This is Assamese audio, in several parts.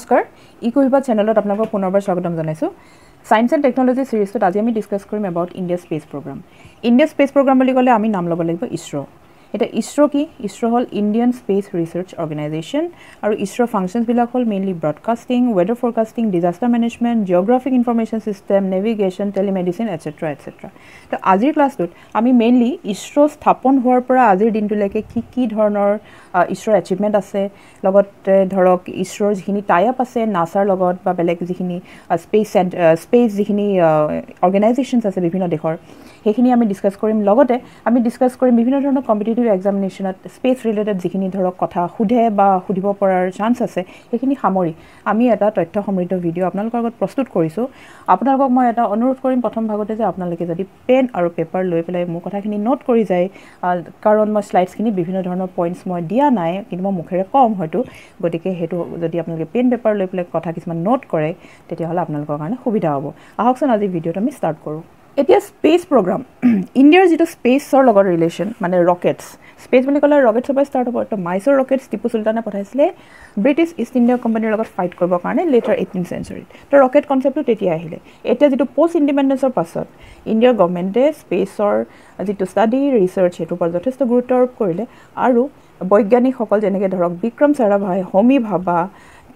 নমস্কাৰ। ই কুহিবা চেনেলত আপোনালোকক পুনৰবাৰ স্বাগতম জনাইছোঁ। ছায়েন্স এণ্ড টেকন'লজি ছিৰিজটোত আজি আমি ডিছকাছ কৰিম about India space programme India space programme বুলি ক'লে আমি নাম ল'ব লাগিব ইছৰ' এতিয়া ইছৰ' কি? ইছৰ' হ'ল ইণ্ডিয়ান স্পেচ ৰিচাৰ্চ অৰ্গেনাইজেশ্যন আৰু ইছৰ' ফাংচনছবিলাক হ'ল mainly broadcasting weather forecasting disaster management geographic information system navigation telemedicine etcetera etcetera তো আজিৰ ক্লাছটোত আমি মেইনলি ইছৰ' স্থাপন হোৱাৰ পৰা আজিৰ দিনটোলৈকে কি কি ধৰণৰ ইছৰ' এচিভমেণ্ট আছে? লগতে ধৰক ইছৰ'ৰ যিখিনি টাই আপ আছে নাছাৰ লগত বা বেলেগ যিখিনি স্পেচ চেণ্ট স্পেচ যিখিনি অৰ্গেনাইজেশ্যনছ আছে বিভিন্ন দেশৰ সেইখিনি আমি ডিছকাছ কৰিম। লগতে আমি ডিছকাছ কৰিম বিভিন্ন ধৰণৰ কম্পিটিটিভ এক্সামিনেশ্যনত স্পেচ ৰিলেটেড যিখিনি ধৰক কথা সোধে বা সুধিব পৰাৰ চান্স আছে সেইখিনি সামৰি। আমি এটা তথ্য সমৃদ্ধ ভিডিঅ' আপোনালোকৰ আগত প্ৰস্তুত কৰিছোঁ। আপোনালোকক মই এটা অনুৰোধ কৰিম প্ৰথম ভাগতে যে আপোনালোকে যদি পেন আৰু পেপাৰ লৈ পেলাই মোৰ কথাখিনি নোট কৰি যায় কাৰণ মই শ্লাইডছখিনি বিভিন্ন ধৰণৰ পইণ্টছ মই দিয়া নাই কিন্তু মই মুখেৰে কম হয়তো। গতিকে সেইটো যদি আপোনালোকে পেন পেপাৰ লৈ পেলাই কথা কিছুমান নোট কৰে তেতিয়াহ'লে আপোনালোকৰ কাৰণে সুবিধা হ'ব। আহকচোন আজি ভিডিঅ'টো আমি ষ্টাৰ্ট কৰোঁ। এতিয়া স্পেচ প্ৰগ্ৰাম ইণ্ডিয়াৰ যিটো স্পেচৰ লগত ৰিলেশ্যন মানে ৰকেটছ স্পেচ বুলি ক'লে ৰকেটছৰ পৰা ষ্টাৰ্ট হ'ব তো মাইচৰ ৰকেটছ টিপু চুলতানে পঠাইছিলে ব্ৰিটিছ ইষ্ট ইণ্ডিয়া কোম্পানীৰ লগত ফাইট কৰিবৰ কাৰণে লেটাৰ এইটিন চেঞ্চুৰীত তো ৰকেট কনচেপ্টটো তেতিয়া আহিলে। এতিয়া যিটো পষ্ট ইণ্ডিপেণ্ডেঞ্চৰ পাছত ইণ্ডিয়াৰ গভমেণ্টে স্পেচৰ যিটো ষ্টাডি ৰিচাৰ্চ সেইটোৰ ওপৰত যথেষ্ট গুৰুত্ব আৰোপ কৰিলে আৰু বৈজ্ঞানিকসকল যেনেকৈ ধৰক বিক্ৰম চাৰাভাই হোমী ভাবা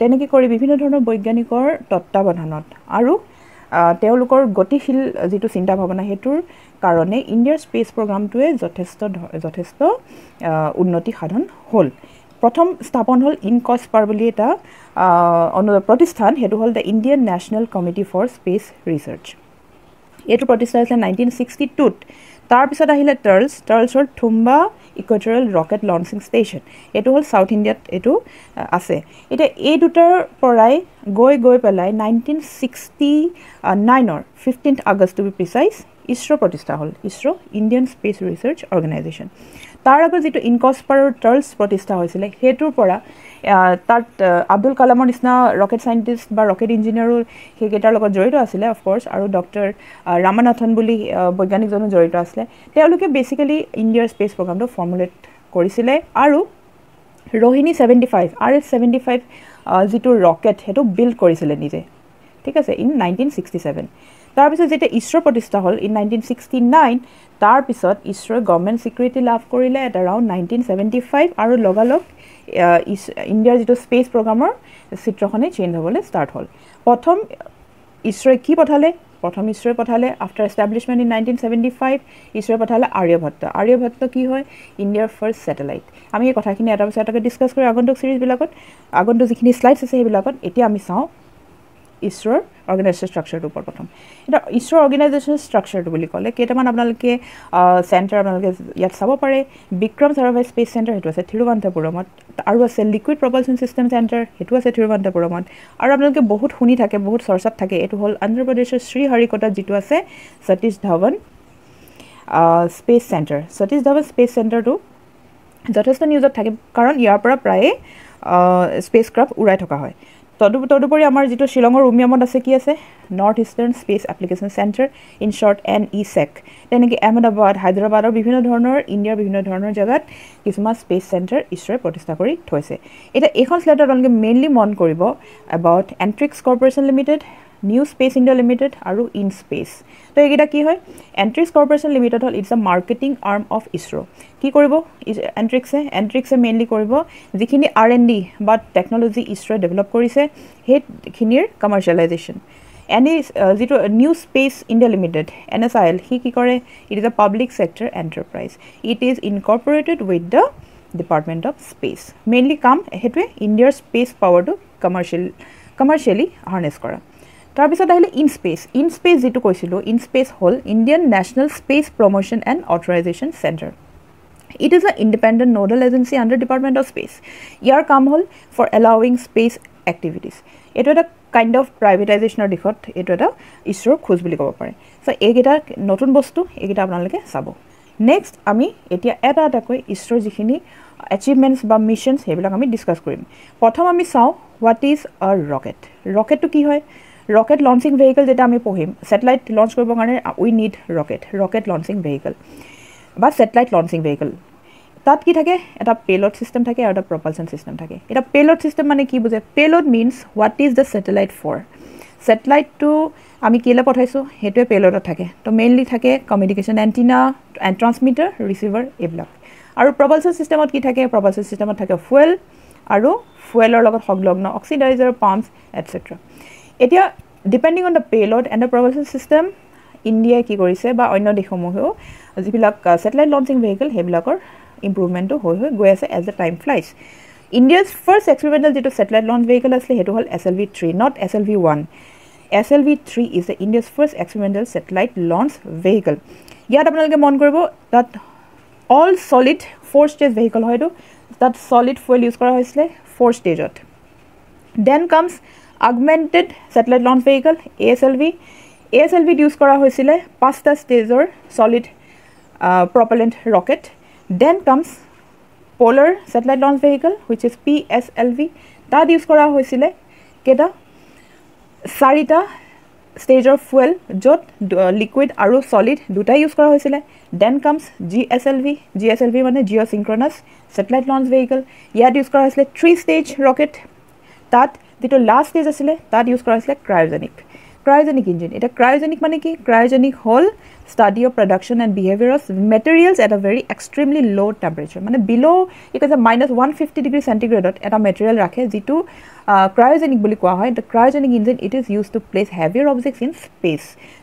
তেনেকৈ কৰি বিভিন্ন ধৰণৰ বৈজ্ঞানিকৰ তত্বাৱধানত আৰু তেওঁলোকৰ গতিশীল যিটো চিন্তা ভাৱনা সেইটোৰ কাৰণে ইণ্ডিয়াৰ স্পেচ প্ৰগ্ৰামটোৱে যথেষ্ট যথেষ্ট উন্নতি সাধন হ'ল। প্ৰথম স্থাপন হ'ল ইনকস্পাৰ বুলি এটা প্ৰতিষ্ঠান। সেইটো হ'ল the Indian national committee for space research. এইটো প্ৰতিষ্ঠা হৈছিলে নাইনটিন ছিক্সটি টুত। তাৰপিছত আহিলে TERLS টাৰ্লছৰ Thumba equatorial rocket launching station এইটো হ'ল ছাউথ ইণ্ডিয়াত এইটো আছে। এতিয়া এই দুটাৰ পৰাই গৈ গৈ পেলাই নাইনটিন ছিক্সটি নাইনৰ fifteenth August to be precise ISRO' প্ৰতিষ্ঠা হ'ল। ISRO' Indian space research organisation তাৰ আগত যিটো ইনকস্পাৰৰ টাৰ্লছ প্ৰতিষ্ঠা হৈছিলে সেইটোৰ পৰা তাত আব্দুল কালামৰ নিচিনা ৰকেট চাইণ্টিষ্ট বা ৰকেট ইঞ্জিনিয়াৰো সেইকেইটাৰ লগত জড়িত আছিলে অফক'ৰ্ছ আৰু ডক্টৰ ৰামানাথন বুলি বৈজ্ঞানিকজনো জড়িত আছিলে। তেওঁলোকে বেচিকেলি ইণ্ডিয়াৰ স্পেচ প্ৰগ্ৰামটো ফৰ্মুলেট কৰিছিলে আৰু Rohini seventy five R S seventy five যিটো ৰকেট সেইটো বিল্ড কৰিছিলে নিজে। ঠিক আছে ইন নাইনটিন ছিক্সটি ছেভেন তাৰপিছত যেতিয়া ইছৰ' প্ৰতিষ্ঠা হ'ল ইন নাইনটিন ছিক্সটি নাইন তাৰপিছত ইছৰ'ই গভমেণ্ট স্বীকৃতি লাভ কৰিলে at around nineteen seventy five আৰু লগালগ ইণ্ডিয়াৰ যিটো স্পেচ প্ৰগ্ৰামৰ চিত্ৰখনেই চেঞ্জ হ'বলৈ ষ্টাৰ্ট হ'ল। প্ৰথম ইছৰ'ই কি পঠালে? প্ৰথম ইছৰ'ই পঠালে after establishment in nineteen seventy five ইছৰ'ই পঠালে আৰ্যভট্ট আৰ্যভট্ট কি হয়? ইণ্ডিয়াৰ ফাৰ্ষ্ট ছেটেলাইট আমি এই কথাখিনি এটা পিছত এটাকৈ ডিছকাছ কৰি আগন্তুক ছিৰিজবিলাকত আগন্তুক যিখিনি শ্লাইডছ আছে সেইবিলাকত এতিয়া আমি চাওঁ ইছৰ'ৰ অৰ্গেনাইজেশ্যন ষ্ট্ৰাকচাৰটোৰ ওপৰত প্ৰথম। এতিয়া ইছৰ'ৰ অৰ্গেনাইজেশ্যন ষ্ট্ৰাকচাৰটো বুলি ক'লে কেইটামান আপোনালোকে চেণ্টাৰ আপোনালোকে ইয়াত চাব পাৰে। বিক্ৰম চাৰাভাই স্পেচ চেণ্টাৰ সেইটো আছে থিৰুৱন্তপুৰমত। আৰু আছে লিকুইড প্ৰপালচন ছিষ্টেম চেণ্টাৰ সেইটো আছে থিৰুৱন্তপুৰমত। আৰু আপোনালোকে বহুত শুনি থাকে বহুত চৰ্চাত থাকে এইটো হ'ল অন্ধ্ৰপ্ৰদেশৰ শ্ৰীহৰিকোটাত যিটো আছে Satish Dhawan space centre Satish Dhawan space চেণ্টাৰটো যথেষ্ট নিউজত থাকে কাৰণ ইয়াৰ পৰা প্ৰায়ে স্পেচ ক্ৰাফ্ট উৰাই থকা হয়। তদু তদুপৰি আমাৰ যিটো শ্বিলঙৰ উমিয়ামত আছে কি আছে? North eastern space application centre in short N E SAC তেনেকৈ আহমেদাবাদ হায়দৰাবাদৰ বিভিন্ন ধৰণৰ ইণ্ডিয়াৰ বিভিন্ন ধৰণৰ জেগাত কিছুমান স্পেচ চেণ্টাৰ ইছৰ'ই প্ৰতিষ্ঠা কৰি থৈছে। এতিয়া এইখন শ্লাইডত আপোনালোকে মেইনলি মন কৰিব about Antrix corporation limited new space India limited আৰু ইন স্পেচ তো এইকেইটা কি হয়? এণ্ট্ৰিক্স কৰ্পৰেশ্যন লিমিটেড হ'ল it's a marketing arm of ISRO' কি কৰিব? এণ্ট্ৰিক্সে এণ্ট্ৰিক্সে মেইনলি কৰিব যিখিনি আৰ এন ডি বা টেকন'লজি ইছৰ'ই ডেভেলপ কৰিছে সেইখিনিৰ কমাৰ্চিয়েলাইজেশ্যন এন যিটো new space India limited N S I L C কি কৰে? It is a public sector enterprise it is incorporated with the department of space mainly কাম সেইটোৱে ইণ্ডিয়াৰ স্পেচ পাৱাৰটো কমাৰ্চিয়েল কমাৰ্চিয়েলি হাৰ্নেছ কৰা। তাৰপিছত আহিলে ইন স্পেচ ইন স্পেচ যিটো কৈছিলোঁ ইন স্পেচ হ'ল Indian national space promotion and authorisation centre it is a independent nodal agency under department of space ইয়াৰ কাম হ'ল ফৰ এলাউইং স্পেচ এক্টিভিটিছ এইটো এটা কাইণ্ড অফ প্ৰাইভেটাইজেশ্যনৰ দিশত এইটো এটা ইছৰ'ৰ খোজ বুলি ক'ব পাৰে। চ' এইকেইটা নতুন বস্তু এইকেইটা আপোনালোকে চাব। নেক্সট আমি এতিয়া এটা এটাকৈ ইছৰ'ৰ যিখিনি এচিভমেণ্টছ বা মিছনছ সেইবিলাক আমি ডিছকাছ কৰিম। প্ৰথম আমি চাওঁ হোৱাট ইজ আ ৰকেট ৰকেটটো কি হয়? ৰকেট লঞ্চিং ভেহিকেল যেতিয়া আমি পঢ়িম ছেটেলাইট লঞ্চ কৰিবৰ কাৰণে we need rocket rocket launching vehicle বা ছেটেলাইট লঞ্চিং ভেহিকেল তাত কি থাকে? এটা পেলড ছিষ্টেম থাকে আৰু এটা প্ৰপালচন ছিষ্টেম থাকে। এটা পেলড ছিষ্টেম মানে কি বুজে? Payload means what is the satellite for ছেটেলাইটটো আমি কেলৈ পঠাইছোঁ? সেইটোৱে পেলডত থাকে। তো মেইনলি থাকে communication antenna and transmitter receiver এইবিলাক। আৰু প্ৰপালচন ছিষ্টেমত কি থাকে? প্ৰপালচন ছিষ্টেমত থাকে ফুৱেল আৰু ফুৱেলৰ লগত সংলগ্ন অক্সিডাইজাৰ পাম্পছ এটচেট্ৰা এতিয়া depending on the payload and the propulsion system ইণ্ডিয়াই কি কৰিছে বা অন্য দেশসমূহেও যিবিলাক ছেটেলাইট লঞ্চিং ভেহিকেল সেইবিলাকৰ ইম্প্ৰুভমেণ্টটো হৈ হৈ গৈ আছে as the time flies India's first experimental যিটো ছেটেলাইট লঞ্চ ভেহিকেল আছিলে সেইটো হ'ল S L V three not S L V one S L V three is the India's first experimental satellite launch vehicle ইয়াত আপোনালোকে মন কৰিব তাত all solid four stage vehicle হয় এইটো। তাত চলিড ফুৱেল ইউজ কৰা হৈছিলে ফ'ৰ ষ্টেজত then comes augmented satellite launch vehicle A S L V A S L ভিত ইউজ কৰা হৈছিলে পাঁচটা ষ্টেজৰ solid propellant rocket then comes polar satellite launch vehicle which is P S L V তাত ইউজ কৰা হৈছিলে কেইটা? চাৰিটা ষ্টেজৰ ফুৱেল য'ত লিকুইড আৰু চলিড দুটাই ইউজ কৰা হৈছিলে। Then comes G S L V G S L V মানে geosynchronous satellite launch vehicle ইয়াত ইউজ কৰা হৈছিলে থ্ৰী ষ্টেজ ৰকেট তাত যিটো লাষ্ট ষ্টেজ আছিলে তাত ইউজ কৰা হৈছিলে ক্ৰায়জেনিক ক্ৰায়জেনিক ইঞ্জিন এতিয়া ক্ৰায়জেনিক মানে কি? ক্ৰায়জেনিক হ'ল study of production and behaviour of materials at a very extremely low' temperature মানে বিল' কি কৈছে মাইনাছ ওৱান ফিফটি ডিগ্ৰী চেণ্টিগ্ৰেডত এটা মেটেৰিয়েল ৰাখে যিটো ক্ৰায়জেনিক বুলি কোৱা হয়। Cryogenic engine it is use to place heavier objects in space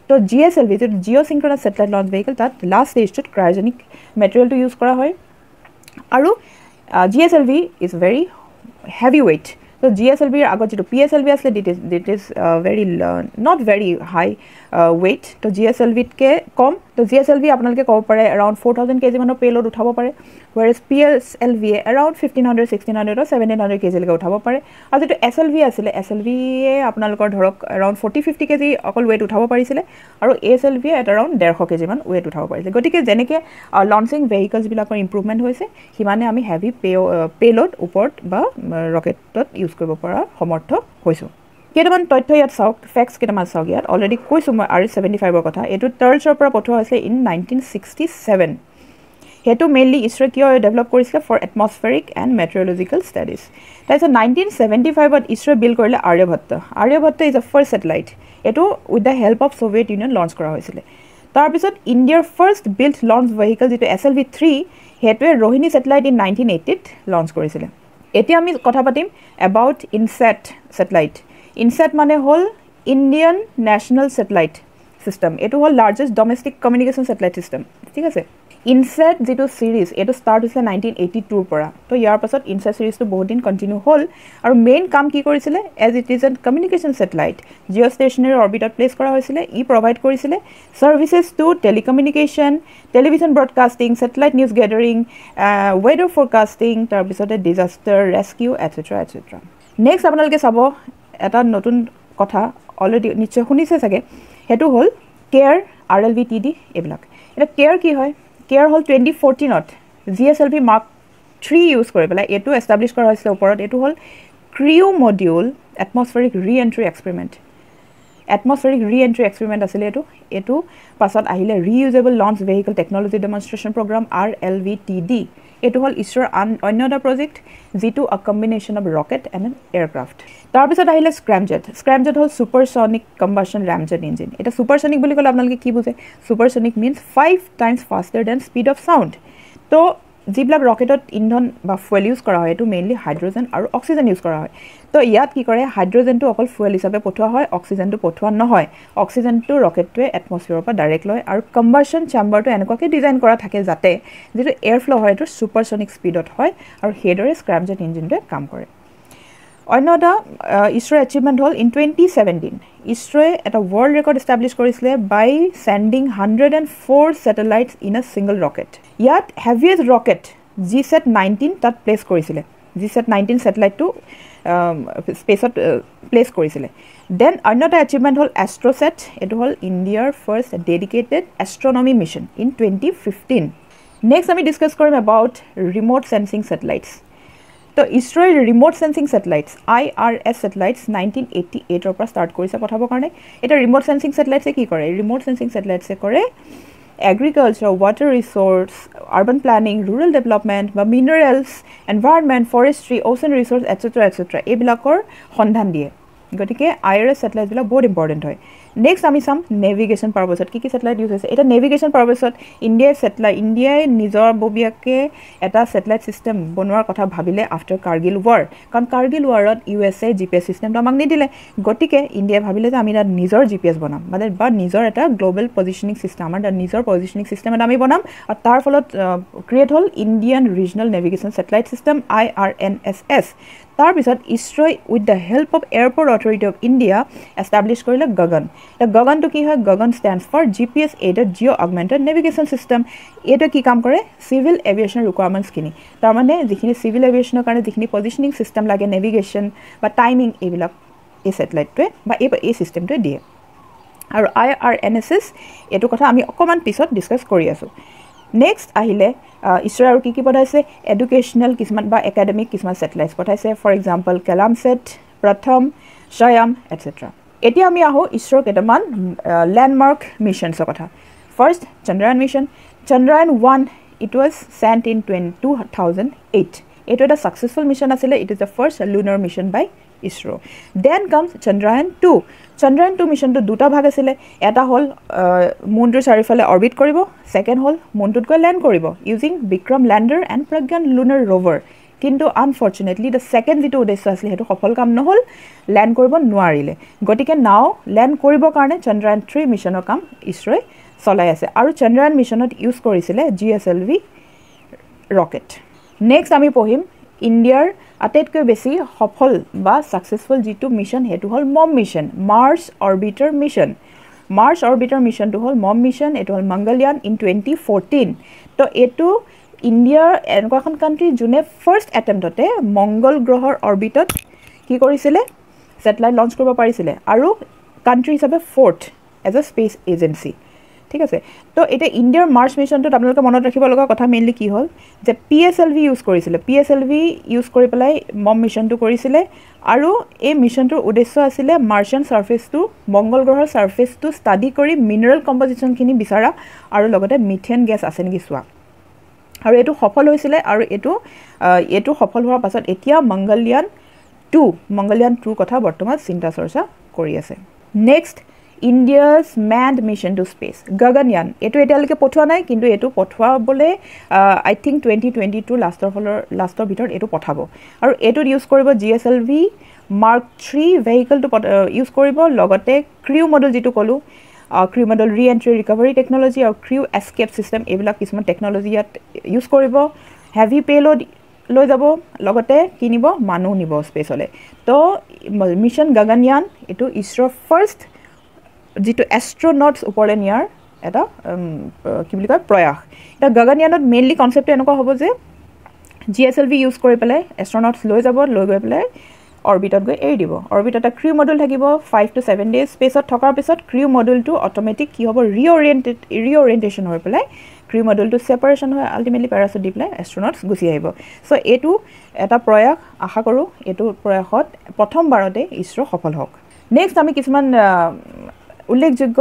তো জি এছ এল ভি যিটো geosynchronous satellite launch vehicle তাত লাষ্ট ষ্টেজটোত ক্ৰায়জেনিক মেটেৰিয়েলটো ইউজ কৰা হয়। আৰু G S L V is very heavy weight তো জি এছ এল বিৰ আগত যিটো পি এছ এল বি আছিলে that is that is very not very high weight তো জি এছ এল বিতকৈ কম তো জি এছ এল বি আপোনালোকে ক'ব পাৰে এৰাউণ্ড ফ'ৰ থাউজেণ্ড কেজি মানৰ পেলোড উঠাব পাৰে whereas P S L ভিয়ে এৰাউণ্ড ফিফটিন হাণ্ড্ৰেড ছিক্সটিন হাণ্ড্ৰেডৰ ছেভেণ্টিন হাণ্ড্ৰেড কেজিলৈকে উঠাব পাৰে। আৰু যিটো এছ এল ভি আছিলে এছ এল ভিয়ে আপোনালোকৰ ধৰক এৰাউণ্ড ফৰ্টি ফিফটি কেজি অকল ৱেইট উঠাব পাৰিছিলে আৰু এছ এল ভিয়ে এটা এৰাউণ্ড ডেৰশ কেজিমান ৱেইট উঠাব পাৰিছিলে। গতিকে যেনেকৈ লঞ্চিং ভেহিকলছবিলাকৰ ইম্প্ৰুভমেণ্ট হৈছে সিমানে আমি হেভি পে পেলোড ওপৰত বা ৰকেটত ইউজ কৰিব পৰা সমৰ্থ হৈছোঁ। কেইটামান তথ্য ইয়াত চাওক ফেক্টছ কেইটামান চাওক ইয়াত। অলৰেডি কৈছোঁ মই আৰ ছেভেণ্টি ফাইভৰ কথা। এইটো টাৰ্লছৰ পৰা পঠোৱা হৈছিলে ইন নাইনটিন ছিক্সটি ছেভেন সেইটো মেইনলি ইছৰোৱে কিয় ডেভেলপ কৰিছিলে for atmospheric and meteorological studies তাৰপিছত নাইনটিন ছেভেণ্টি ফাইভত ইছৰোৱে বিল্ড কৰিলে Aryabhata Aryabhata is a first satellite এইটো with the help of Soviet Union launch কৰা হৈছিলে। তাৰপিছত ইণ্ডিয়াৰ ফাৰ্ষ্ট বিল্ড লঞ্চ ভেহিকেল যিটো এছ এল ভি থ্ৰী সেইটোৱে ৰোহিণী ছেটেলাইট ইন নাইনটিন এইটিত লঞ্চ কৰিছিলে। এতিয়া আমি কথা পাতিম এবাউট ইনছেট ছেটেলাইট ইনছেট মানে হ'ল ইণ্ডিয়ান নেশ্যনেল ছেটেলাইট ছিষ্টেম এইটো হ'ল largest domestic communication satellite system ঠিক আছে? ইনছেট যিটো ছিৰিজ এইটো ষ্টাৰ্ট হৈছিলে নাইনটিন এইটি টুৰ পৰা। তো ইয়াৰ পাছত ইনছেট ছিৰিজটো বহুত দিন কণ্টিনিউ হ'ল। আৰু মেইন কাম কি কৰিছিলে? As it is an communication satellite geostationary অৰ্বিটত place কৰা হৈছিলে। ই প্ৰভাইড কৰিছিলে services to telecommunication television broadcasting satellite news gathering weather forecasting তাৰপিছতে disaster rescue etcetera etcetera next আপোনালোকে চাব এটা নতুন কথা অলৰেডি নিশ্চয় শুনিছে চাগে। সেইটো হ'ল CARE R L V T D এইবিলাক। এতিয়া কেয়াৰ কি হয়? কেয়াৰ হ'ল twenty ফৰ্টিনত G S L V mark three use কৰি পেলাই এইটো এষ্টাব্লিছ কৰা হৈছিলে ওপৰত। এইটো হ'ল crew module atmospheric re entry experiment atmospheric re entry experiment আছিলে এইটো। এইটো পাছত আহিলে reusable launch vehicle technology demonstration programme R L V T D এইটো হ'ল ঈশ্বৰৰ আন অন্য এটা প্ৰজেক্ট যিটো a combination of rocket and an aircraft তাৰপিছত আহিলে স্ক্ৰেমজেট স্ক্ৰেমজেট হ'ল ছুপাৰছনিক কম্বাশ্যন ৰেমজেট ইঞ্জিন এতিয়া ছুপাৰছনিক বুলি ক'লে আপোনালোকে কি বুজে? Supersonic means five times faster than speed of sound তো যিবিলাক ৰকেটত ইন্ধন বা ফুৱেল ইউজ কৰা হয় এইটো মেইনলি হাইড্ৰজেন আৰু অক্সিজেন ইউজ কৰা হয়। তো ইয়াত কি কৰে হাইড্ৰজেনটো অকল ফুৱেল হিচাপে পঠোৱা হয় অক্সিজেনটো পঠোৱা নহয়। অক্সিজেনটো ৰকেটটোৱে এটমছফিয়াৰৰ পৰা ডাইৰেক্ট লয় আৰু কম্বাশ্যন চেম্বাৰটো এনেকুৱাকৈ ডিজাইন কৰা থাকে যাতে যিটো এয়াৰ ফ্ল' হয় এইটো ছুপাৰছনিক স্পীডত হয় আৰু সেইদৰে স্ক্ৰেমজেট ইঞ্জিনটোৱে কাম কৰে। অন্য এটা ইছৰোৰ এচিভমেণ্ট হ'ল ইন টুৱেণ্টি ছেভেণ্টিন ইছৰোৱে এটা ৱৰ্ল্ড ৰেকৰ্ড এষ্টাব্লিছ কৰিছিলে by sending hundred and four satellites in a single rocket ইয়াত heaviest rocket G SAT nineteen তাত প্লেচ কৰিছিলে। জি ছেট নাইনটিন ছেটেলাইটটো স্পেচত প্লেচ কৰিছিলে। দেন অন্য এটা এচিভমেণ্ট হ'ল এষ্ট্ৰ'ছেট এইটো হ'ল ইণ্ডিয়াৰ first dedicated astronomy mission in twenty fifteen next আমি ডিছকাছ কৰিম এবাউট ৰিম'ট চেন্সিং ছেটেলাইটছ তো ইছৰোৰ remote sensing satellites I R S satellites nineteen eighty এইটৰ পৰা ষ্টাৰ্ট কৰিছে পঠাবৰ কাৰণে। এতিয়া ৰিম'ট চেন্সিং ছেটেলাইটছে কি কৰে? ৰিম'ট চেন্সিং ছেটেলাইটছে কৰে agriculture water resource urban planning rural development বা minerals environment forestry ocean resource etcetera etcetera এইবিলাকৰ সন্ধান দিয়ে। গতিকে আই আৰ এছ ছেটেলাইটবিলাক বহুত ইম্পৰ্টেণ্ট হয়। নেক্সট আমি চাম নেভিগেশ্যন পাৰ্পছত কি কি ছেটেলাইট ইউজ হৈছে। এতিয়া নেভিগেশ্যন পাৰ্পছত ইণ্ডিয়াই ছেটেলাইট ইণ্ডিয়াই নিজৰ ববীয়াকৈ এটা ছেটেলাইট ছিষ্টেম বনোৱাৰ কথা ভাবিলে আফটাৰ কাৰ্গিল ৱাৰ কাৰণ Kargil ৱাৰত U S A G P S ছিষ্টেমটো আমাক নিদিলে। গতিকে ইণ্ডিয়াই ভাবিলে যে আমি তাত নিজৰ জি পি এছ বনাম। মানে বা নিজৰ এটা গ্ল'বেল পজিশ্যনিং ছিষ্টেম আমাৰ তাত নিজৰ পজিশ্যনিং ছিষ্টেম এটা আমি বনাম। আৰু তাৰ ফলত ক্ৰিয়েট হ'ল Indian regional navigation satellite system I R N S S তাৰপিছত ইছৰ'ই with the help of airport authority of India establish কৰিলে গগন গগনটো কি হয় GAGAN stands for G P S aided geo' augmented navigation system এইটোৱে কি কাম কৰে চিভিল এভিয়েশ্যন ৰিকুৱাৰমেণ্টছখিনি তাৰমানে যিখিনি চিভিল এভিয়েশ্যনৰ কাৰণে যিখিনি পজিশ্যনিং ছিষ্টেম লাগে নেভিগেশ্যন বা টাইমিং এইবিলাক এই ছেটেলাইটটোৱে বা এই এই ছিষ্টেমটোৱে দিয়ে আৰু I R N S S এইটো কথা আমি অকণমান পিছত ডিছকাছ কৰি আছোঁ নেক্সট আহিলে ঈশ্বৰে আৰু কি কি পঠাইছে এডুকেশ্যনেল কিছুমান বা একাডেমিক কিছুমান ছেটেলাইটছ পঠাইছে ফৰ এক্সাম্পল কেলাম ছেট প্ৰথম ছয়াম এটচেট্ৰা এতিয়া আমি আহোঁ ঈশ্বৰৰ কেইটামান লেণ্ডমাৰ্ক মিছনছৰ কথা। First Chandrayaan mission Chandrayaan one it was sent in টুৱেন two thousand eight এইটো এটা ছাকচেছফুল মিছন আছিলে it is the first lunar mission by ISRO' then comes Chandrayaan two Chandrayaan two মিছনটো দুটা ভাগ আছিলে। এটা হ'ল মুনটোৰ চাৰিওফালে অৰ্বিট কৰিব। ছেকেণ্ড হ'ল মুনটোত গৈ লেণ্ড কৰিব। Using Vikram lander and Pragyan lunar rover কিন্তু আনফৰ্চুনেটলি দ্য ছেকেণ্ড যিটো উদ্দেশ্য আছিলে সেইটো সফল কাম নহ'ল লেণ্ড কৰিব নোৱাৰিলে। গতিকে নাও লেণ্ড কৰিবৰ কাৰণে চন্দ্ৰায়ন থ্ৰী মিছনৰ কাম ইছৰ'ই চলাই আছে। আৰু চন্দ্ৰায়ন মিছনত ইউজ কৰিছিলে G S L V rocket next আমি পঢ়িম ইণ্ডিয়াৰ আটাইতকৈ বেছি সফল বা ছাকচেছফুল যিটো মিছন সেইটো হ'ল MOM mission Mars orbiter mission Mars orbiter মিছনটো হ'ল মম মিছন এইটো হ'ল মংগলয়ান ইন টুৱেণ্টি ফ'ৰটিন তো এইটো ইণ্ডিয়াৰ এনেকুৱা এখন কাণ্ট্ৰি যোনে ফাৰ্ষ্ট এটেম্পটতে মংগল গ্ৰহৰ অৰ্বিটত কি কৰিছিলে? ছেটেলাইট লঞ্চ কৰিব পাৰিছিলে। আৰু কাণ্ট্ৰি হিচাপে fourth as a space agency ঠিক আছে? তো এতিয়া ইণ্ডিয়াৰ মাৰ্চ মিছনটোত আপোনালোকে মনত ৰাখিব লগা কথা মেইনলি কি হ'ল? যে P S L V use কৰিছিলে। P S L V use কৰি পেলাই মম মিছনটো কৰিছিলে। আৰু এই মিছনটোৰ উদ্দেশ্য আছিলে মাৰ্চিয়ান ছাৰ্ফেচটো মংগল গ্ৰহৰ ছাৰ্ফেচটো ষ্টাডি কৰি মিনাৰেল কম্পজিশ্যনখিনি বিচাৰা আৰু লগতে মিথেন গেছ আছে নেকি চোৱা। আৰু এইটো সফল হৈছিলে আৰু এইটো এইটো সফল হোৱাৰ পাছত এতিয়া মংগলয়ান টু মংগলয়ান টুৰ কথা বৰ্তমান চিন্তা চৰ্চা কৰি আছে। Next India's manned mission to space Gaganyaan এইটো এতিয়ালৈকে পঠোৱা নাই কিন্তু এইটো পঠোৱাবলৈ I think twenty twenty two লাষ্টৰ ফলৰ লাষ্টৰ ভিতৰত এইটো পঠাব। আৰু এইটোত ইউজ কৰিব G S L V mark three ভেহিকলটো use কৰিব লগতে ক্ৰিউ মডেল যিটো ক'লোঁ crew model re entry recovery technology আৰু ক্ৰিউ এস্কেপ ছিষ্টেম এইবিলাক কিছুমান টেকন'লজি ইয়াত ইউজ কৰিব। হেভি পে'লোড লৈ যাব লগতে কি নিব মানুহ নিব স্পেচলৈ তো মিছন গগনয়ান এইটো ইছৰ' ফাৰ্ষ্ট যিটো এষ্ট্ৰনটছ ওপৰলৈ নিয়াৰ এটা কি বুলি কয় প্ৰয়াস। এতিয়া গগনয়ানত মেইনলি কনচেপ্টটো এনেকুৱা হ'ব যে G S L V use কৰি পেলাই এষ্ট্ৰনটছ লৈ যাব লৈ গৈ পেলাই অৰ্বিটত গৈ এৰি দিব। অৰ্বিটত এটা ক্ৰিউ মডুল থাকিব ফাইভ টু ছেভেন ডেজ স্পেচত থকাৰ পিছত ক্ৰিউ মডুলটো অট'মেটিক কি হ'ব ৰিঅ'ৰিয়েণ্টেড ৰিঅ'ৰিয়েণ্টেশ্যন হৈ পেলাই ক্ৰিউ মডুলটো ছেপাৰেশ্যন হৈ আল্টিমেটলি পেৰাচুট দি পেলাই এষ্ট্ৰনটছ গুচি আহিব। চ' এইটো এটা প্ৰয়াস আশা কৰোঁ এইটো প্ৰয়াসত প্ৰথমবাৰতে ইছৰ' সফল হওক। নেক্সট আমি কিছুমান উল্লেখযোগ্য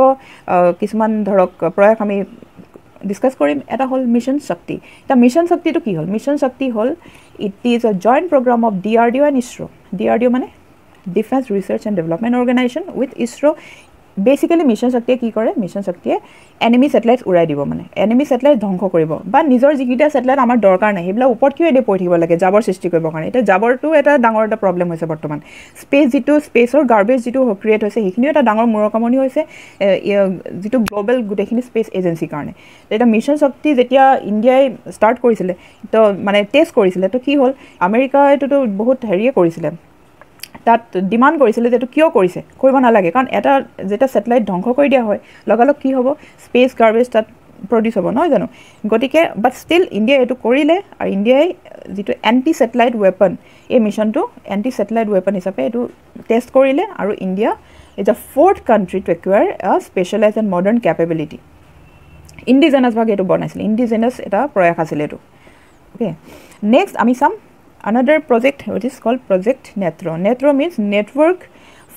কিছুমান ধৰক প্ৰয়াস আমি ডিছকাছ কৰিম। এটা হ'ল মিছন শক্তি। এতিয়া মিছন শক্তিটো কি হ'ল? মিছন শক্তি হ'ল it is a joint programme of D R D O' and ISRO' D R D O' মানে defence research and development organisation with ISRO' basically mission শক্তিয়ে কি কৰে? মিছন শক্তিয়ে এনিমি ছেটেলাইট উৰাই দিব মানে। এনিমি ছেটেলাইট ধ্বংস কৰিব। বা নিজৰ যিকেইটা ছেটেলাইট আমাৰ দৰকাৰ নাই সেইবিলাক ওপৰত কিয় এনেই পৰি থাকিব লাগে? জাবৰ সৃষ্টি কৰিবৰ কাৰণে। এতিয়া জাবৰটো এটা ডাঙৰ এটা প্ৰব্লেম হৈছে বৰ্তমান। স্পেচ যিটো স্পেচৰ গাৰ্বেজ যিটো ক্ৰিয়েট হৈছে সেইখিনিও এটা ডাঙৰ মূৰৰ কামনি হৈছে যিটো গ্ল'বেল গোটেইখিনি স্পেচ এজেঞ্চিৰ কাৰণে। এতিয়া মিছন শক্তি যেতিয়া ইণ্ডিয়াই ষ্টাৰ্ট কৰিছিলে তো মানে টেষ্ট কৰিছিলে তো কি হ'ল? আমেৰিকাইটোতো বহুত হেৰিয়ে কৰিছিলে। তাত ডিমাণ্ড কৰিছিলে যে এইটো কিয় কৰিছে কৰিব নালাগে। কাৰণ এটা যেতিয়া ছেটেলাইট ধ্বংস কৰি দিয়া হয় লগালগ কি হ'ব? স্পেচ গাৰ্বেজ তাত প্ৰডিউচ হ'ব নহয় জানো? গতিকে বাট ষ্টিল ইণ্ডিয়াই এইটো কৰিলে আৰু ইণ্ডিয়াই যিটো এণ্টি ছেটেলাইট ৱেপন এই মিছনটো এণ্টি ছেটেলাইট ৱেপন হিচাপে এইটো টেষ্ট কৰিলে আৰু India is a fourth country to acquire a specialised and modern capability indigenous ভাগে এইটো বনাইছিলে ইণ্ডিজেনাছ এটা প্ৰয়াস আছিলে এইটো। অ'কে নেক্সট আমি চাম another project which is called project netro. Netro means network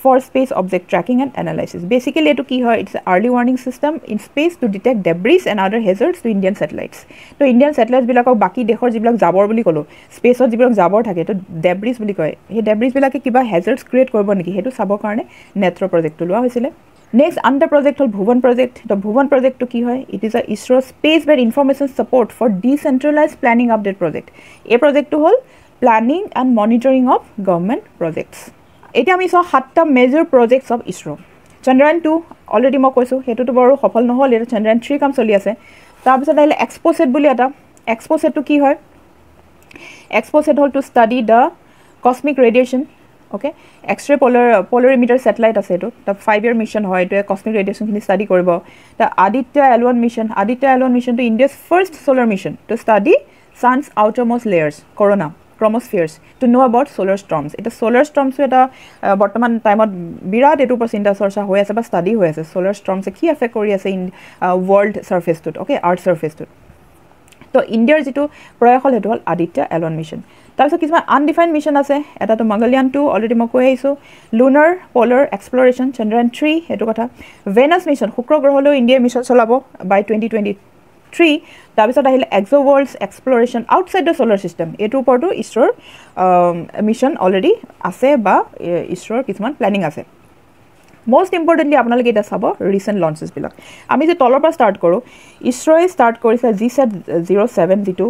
for space object tracking and analysis basically এইটো কি হয় it's early warning system in space to detect debris and other hazards to Indian satellites তো ইণ্ডিয়ান ছেটেলাইটছবিলাকক বাকী দেশৰ যিবিলাক জাবৰ বুলি ক'লোঁ স্পেচত যিবিলাক জাবৰ থাকে এইটো ডেব্ৰিজ বুলি কয় সেই ডেব্ৰিজবিলাকে কিবা হেজাৰ্ছ ক্ৰিয়েট কৰিব নেকি সেইটো চাবৰ কাৰণে নেট্ৰ' প্ৰজেক্টটো লোৱা হৈছিলে নেক্সট আণ্ডাৰ প্ৰজেক্ট হ'ল ভুৱন প্ৰজেক্ট ত ভুৱন প্ৰজেক্টটো কি হয় it is a ISRO space based information support for decentralize planning update project এই প্ৰজেক্টটো হ'ল planning and monitoring of government projects এতিয়া আমি চাওঁ সাতটা major projects of ISRO' Chandrayaan two already মই কৈছোঁ সেইটোতো বাৰু সফল নহ'ল এতিয়া চন্দ্ৰায়ন থ্ৰী কাম চলি আছে। তাৰপিছত আহিলে এক্সপ'চেট বুলি এটা। এক্সপ'চেটটো কি হয়? এক্সপ'চেট হ'ল to study the cosmic radiation okay X ray polar polarimeter satellite আছে এইটো। তাৰ ফাইভ ইয়েৰ মিছন হয় এইটোৱে কচমিক ৰেডিয়েশ্যনখিনি ষ্টাডি কৰিব। তাৰ Aditya L one mission Aditya L one মিছনটো India's first solar mission to study sun's outermost layers corona chromospheres to know' about solar storms এতিয়া চ'লাৰ ষ্টৰ্মছো এটা বৰ্তমান টাইমত বিৰাট এইটোৰ ওপৰত চিন্তা চৰ্চা হৈ আছে বা ষ্টাডি হৈ আছে। চ'লাৰ ষ্টৰ্মছে কি এফেক্ট কৰি আছে ইন ৱৰ্ল্ড ছাৰ্ফেচটোত অ'কে আৰ্থ ছাৰ্ফেচটোত তো ইণ্ডিয়াৰ যিটো প্ৰয়াস হ'ল সেইটো হ'ল আদিত্য এলন মিছন তাৰপিছত কিছুমান আনডিফাইন মিছন আছে। এটাটো মংগলয়ান টু অলৰেডি মই কৈ আহিছোঁ। Lunar polar exploration Chandrayaan three সেইটো কথা। ভেনাছ মিছন শুক্ৰ গ্ৰহলৈও ইণ্ডিয়াই মিছন চলাব বাই টুৱেণ্টি টুৱেণ্টি থ্ৰী তাৰপিছত আহিলে X world's exploration outside the solar system এইটোৰ ওপৰতো ইছৰ'ৰ মিছন অলৰেডি আছে বা ইছৰ'ৰ কিছুমান প্লেনিং আছে। মষ্ট ইম্পৰ্টেণ্টলি আপোনালোকে এতিয়া চাব ৰিচেণ্ট লঞ্চেছবিলাক আমি যে তলৰ পৰা ষ্টাৰ্ট কৰোঁ ইছৰ'ই ষ্টাৰ্ট কৰিছে জি ছেট জিৰ' ছেভেন যিটো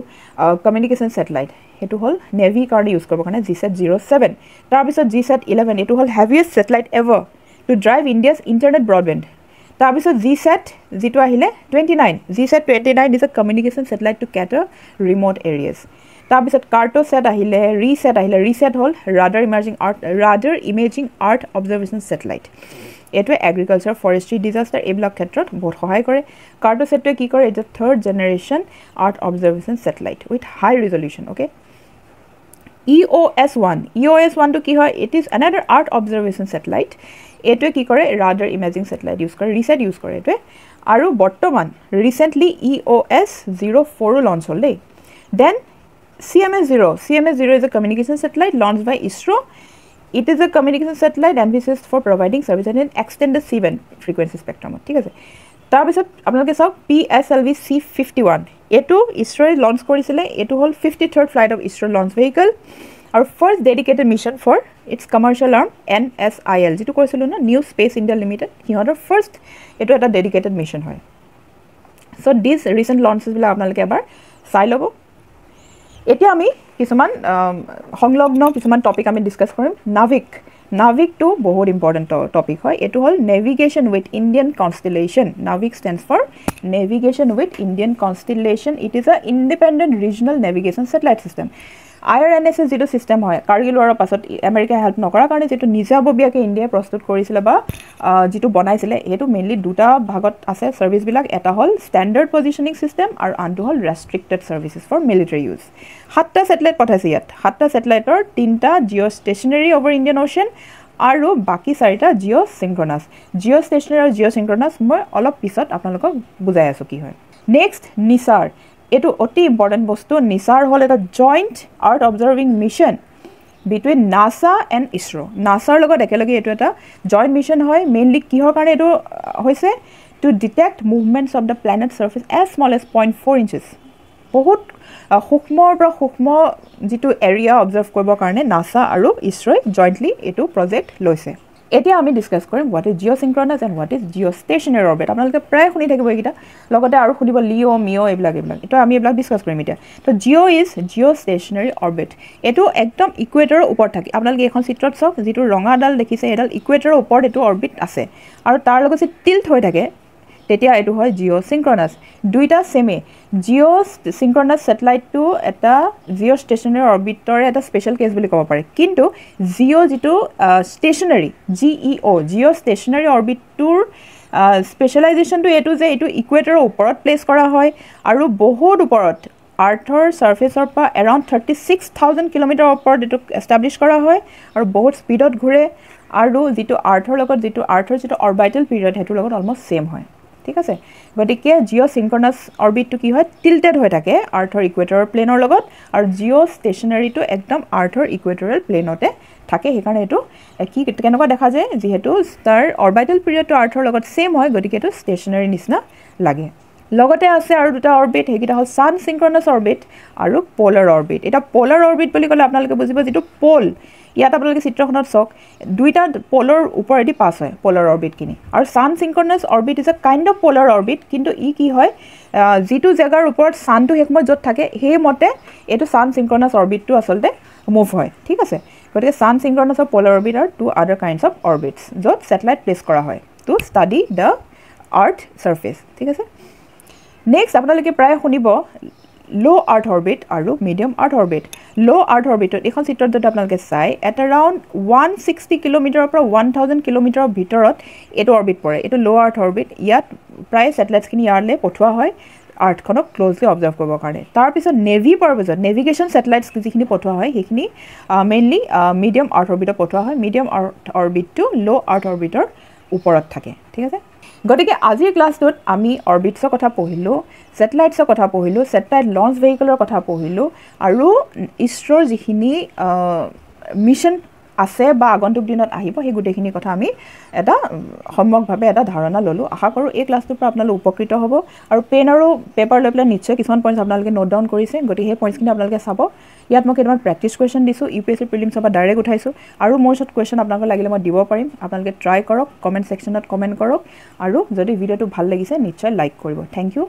কমিউনিকেশ্যন ছেটেলাইট সেইটো হ'ল নেভিৰ কাৰণে ইউজ কৰিবৰ কাৰণে জি ছেট জিৰ' ছেভেন তাৰপিছত জি ছেট ইলেভেন এইটো হ'ল heaviest satellite ever to drive India's internet broadband তাৰপিছত জি ছেট যিটো আহিলে twenty nine G SAT twenty nine is a communication satellite to cater remote areas তাৰপিছত কাৰ্টো ছেট আহিলে ৰি ছেট আহিলে ৰি ছেট হ'ল radar emerging earth radar imaging earth observation satellite এইটোৱে এগ্ৰিকালচাৰ ফৰেষ্ট্ৰি ডিজাষ্টাৰ এইবিলাক ক্ষেত্ৰত বহুত সহায় কৰে। কাৰ্টো ছেটটোৱে কি কৰে? এইটো third generation earth observation satellite with high resolution okay E O' S one E O S ওৱানটো কি হয়? It is another earth observation satellite এইটোৱে কি কৰে? ৰাডাৰ ইমেজিং ছেটেলাইট ইউজ কৰে ৰিচেট ইউজ কৰে এইটোৱে। আৰু বৰ্তমান recently E O' S zero' ফ'ৰো launch হ'ল দেই। Then C M S zero' C M S zero' is a communication satellite launch by ISRO' it is a communication satellite envisages for providing services and in extended C band frequency স্পেক্ট্ৰামত ঠিক আছে? তাৰপিছত আপোনালোকে চাওক P S L V C fifty one এইটো ইছৰ'ই লঞ্চ কৰিছিলে এইটো হ'ল fifty third flight of ISRO' launch vehicle আৰু first dedicated mission for its commercial arm N S I L যিটো কৈছিলোঁ ন নিউ স্পেচ ইণ্ডিয়া লিমিটেড সিহঁতৰ ফাৰ্ষ্ট এইটো এটা ডেডিকেটেড মিছন হয়। চ' দিছ ৰিচেণ্ট লঞ্চেছবিলাক আপোনালোকে এবাৰ চাই ল'ব। এতিয়া আমি কিছুমান সংলগ্ন কিছুমান টপিক আমি ডিছকাছ কৰিম। নাভিক নাভিকটো বহুত ইম্পৰ্টেণ্ট টপিক হয়। এইটো হ'ল navigation with Indian constellation NavIC stands for navigation with Indian constellation it is a independent regional navigation satellite system I R N S A যিটো ছিষ্টেম হয় কাৰ্গিল ৱাৰৰ পাছত আমেৰিকাই হেল্প নকৰাৰ কাৰণে যিটো নিজাববীয়াকৈ ইণ্ডিয়াই প্ৰস্তুত কৰিছিলে বা যিটো বনাইছিলে সেইটো মেইনলি দুটা ভাগত আছে। ছাৰ্ভিচবিলাক এটা হ'ল ষ্টেণ্ডাৰ্ড পজিশ্যনিং ছিষ্টেম আৰু আনটো হ'ল restricted services for military use সাতটা ছেটেলাইট পঠাইছে ইয়াত। সাতটা ছেটেলাইটৰ তিনিটা Jio stationary over Indian ocean আৰু বাকী চাৰিটা জিঅ' চিংক্ৰনাছ জিঅ' ষ্টেচনেৰী আৰু জিঅ' চিংক্ৰনাছ মই অলপ পিছত আপোনালোকক বুজাই আছোঁ কি হয়। নেক্সট নিচাৰ এইটো অতি ইম্পৰ্টেণ্ট বস্তু। নিচাৰ হ'ল এটা joint earth observing mission between NASA and ISRO' নাছাৰ লগত একেলগে এইটো এটা জইণ্ট মিছন হয়। মেইনলি কিহৰ কাৰণে এইটো হৈছে? To detect movements of the planet surface as small as point four inches বহুত সূক্ষ্মৰ পৰা সূক্ষ্ম যিটো এৰিয়া অবজাৰ্ভ কৰিবৰ কাৰণে নাছা আৰু ইছৰ'ই জইণ্টলি এইটো প্ৰজেক্ট লৈছে। এতিয়া আমি ডিছকাছ কৰিম what is geosynchronous and what is geostationary orbit আপোনালোকে প্ৰায় শুনি থাকিব এইকেইটা। লগতে আৰু শুনিব লিঅ' মিঅ' এইবিলাক এইবিলাক। এইটো আমি এইবিলাক ডিছকাছ কৰিম এতিয়া। তো Jio is Jio stationary orbit এইটো একদম ইকুৱেটৰৰ ওপৰত থাকে। আপোনালোকে এইখন চিত্ৰত চাওক যিটো ৰঙাডাল দেখিছে সেইডাল ইকুৱেটৰৰ ওপৰত এইটো অৰ্বিট আছে। আৰু তাৰ লগত যে টিল্ট হৈ থাকে তেতিয়া এইটো হয় জিঅ' চিংক্ৰনাছ দুইটা ছেমে জিঅ' চিংক্ৰনাছ ছেটেলাইটটো এটা জিঅ' ষ্টেচনেৰী অৰ্বিটৰে এটা স্পেচিয়েল কেছ বুলি ক'ব পাৰে। কিন্তু জিঅ' যিটো stationary G E O' geo' stationary অৰ্বিটটোৰ স্পেচিয়েলাইজেশ্যনটো এইটো যে এইটো ইকুৱেটৰৰ ওপৰত প্লেচ কৰা হয় আৰু বহুত ওপৰত আৰ্থৰ ছাৰ্ফেচৰ পৰা এৰাউণ্ড থাৰ্টি ছিক্স থাউজেণ্ড কিলোমিটাৰৰ ওপৰত এইটো এষ্টাব্লিছ কৰা হয় আৰু বহুত স্পীডত ঘূৰে। আৰু যিটো আৰ্থৰ লগত যিটো আৰ্থৰ যিটো অৰ্বাইটেল পিৰিয়ড সেইটোৰ লগত অলমষ্ট ছেম হয়। ঠিক আছে? গতিকে জিঅ' চিংক্ৰনাছ অৰবিটটো কি হয়? টিল্টেড হৈ থাকে আৰ্থৰ ইকুৱেটৰৰ প্লেনৰ লগত আৰু জিঅ' ষ্টেচনাৰীটো একদম আৰ্থৰ ইকুৱেটৰেল প্লেনতে থাকে। সেইকাৰণে এইটো কি কেনেকুৱা দেখা যায়? যিহেতু তাৰ অৰবাইটেল পিৰিয়ডটো আৰ্থৰ লগত ছেইম হয় গতিকে এইটো ষ্টেচনাৰী নিচিনা লাগে। লগতে আছে আৰু দুটা অৰবিট সেইকেইটা হ'ল ছান চিংক্ৰনাছ অৰবিট আৰু প'লাৰ অৰবিট এতিয়া প'লাৰ অৰবিট বুলি ক'লে আপোনালোকে বুজিব যিটো প'ল ইয়াত আপোনালোকে চিত্ৰখনত চাওক দুইটা প'লৰ ওপৰেদি পাছ হয় প'লাৰ অৰবিটখিনি আৰু sun synchronous orbit is a kind of polar orbit কিন্তু ই কি হয় যিটো জেগাৰ ওপৰত ছানটো সেই সময়ত য'ত থাকে সেইমতে এইটো ছান চিংক্ৰনাছ অৰবিটটো আচলতে মুভ হয়। ঠিক আছে? গতিকে sun synchronous of polar orbit আৰু two other kinds of orbits য'ত ছেটেলাইট প্লেচ কৰা হয় to study the earth surface ঠিক আছে? নেক্সট আপোনালোকে প্ৰায় শুনিব ল' আৰ্থ অৰবিট আৰু medium earth orbit low' earth অৰবিটত এইখন চিত্ৰত যদি আপোনালোকে চাই এট এৰাউণ্ড ওৱান ছিক্সটি কিলোমিটাৰৰ পৰা ওৱান থাউজেণ্ড কিলোমিটাৰৰ ভিতৰত এইটো অৰবিট পৰে। এইটো ল' আৰ্থ অৰবিট ইয়াত প্ৰায় ছেটেলাইটছখিনি ইয়াৰলৈ পঠোৱা হয় আৰ্থখনক ক্ল'জলি অবজাৰ্ভ কৰিবৰ কাৰণে। তাৰপিছত নেভি পাৰ্পজত নেভিগেশ্যন ছেটেলাইটছ যিখিনি পঠোৱা হয় সেইখিনি মেইনলি মিডিয়াম আৰ্থ অৰবিটত পঠোৱা হয়। মিডিয়াম আৰ্থ অৰবিটটো ল' আৰ্থ অৰবিটৰ ওপৰত থাকে। ঠিক আছে? গতিকে আজিৰ ক্লাছটোত আমি অৰবিটছৰ কথা পঢ়িলোঁ ছেটেলাইটছৰ কথা পঢ়িলোঁ ছেটেলাইট লঞ্চ ভেহিকলৰ কথা পঢ়িলোঁ আৰু ইছৰ'ৰ যিখিনি মিছন আছে বা আগন্তুক দিনত আহিব সেই গোটেইখিনি কথা আমি এটা সম্যকভাৱে এটা ধাৰণা ল'লোঁ। আশা কৰোঁ এই ক্লাছটোৰ পৰা আপোনালোক উপকৃত হ'ব। আৰু পেন আৰু পেপাৰ লৈ পেলাই নিশ্চয় কিছুমান পইণ্টছ আপোনালোকে নোট ডাউন কৰিছে গতিকে সেই পইণ্টছখিনি আপোনালোকে চাব। ইয়াত মই কেইটামান প্ৰেক্টিছ কুৱেশ্যন দিছোঁ ইউ পি এছ চি প্ৰিলিমছৰ পৰা ডাইৰেক্ট উঠাইছোঁ। আৰু মোৰ ওচৰত কুৱেশ্যন আপোনালোকে লাগিলে মই দিব পাৰিম। আপোনালোকে ট্ৰাই কৰক কমেণ্ট ছেকশ্যনত কমেণ্ট কৰক। আৰু যদি ভিডিঅ'টো ভাল লাগিছে নিশ্চয় লাইক কৰিব। Thank U